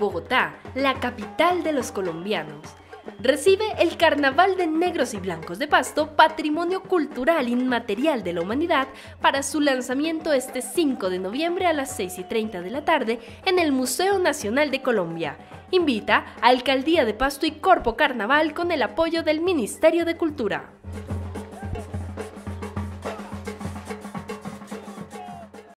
Bogotá, la capital de los colombianos, recibe el Carnaval de Negros y Blancos de Pasto, Patrimonio Cultural Inmaterial de la Humanidad, para su lanzamiento este 5 de noviembre a las 6 y 30 de la tarde en el Museo Nacional de Colombia. Invita a Alcaldía de Pasto y Corpo Carnaval con el apoyo del Ministerio de Cultura.